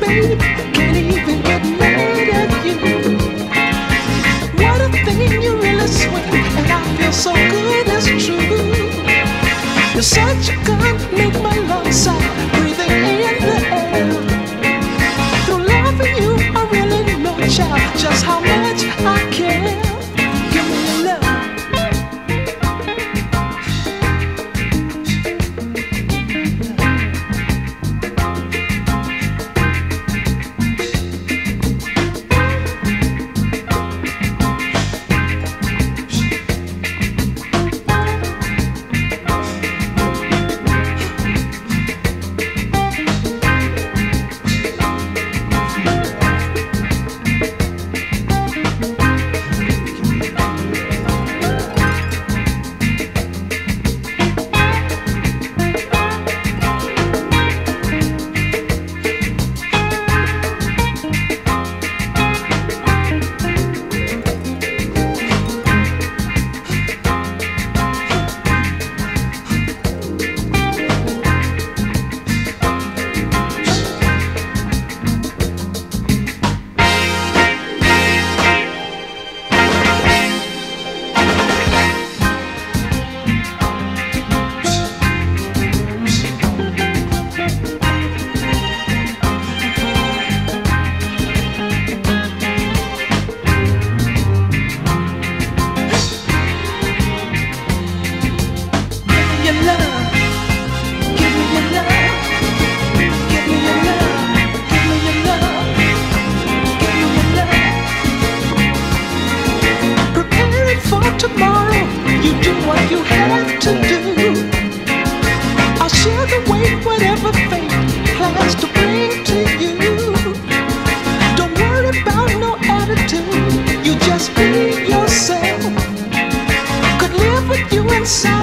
babe. Can't even get mad at you. What a thing you really and I feel so good, it's true. You're such a gun, tomorrow. You do what you have to do. I'll share the weight, whatever fate plans to bring to you. Don't worry about no attitude. You just be yourself. Could live with you inside.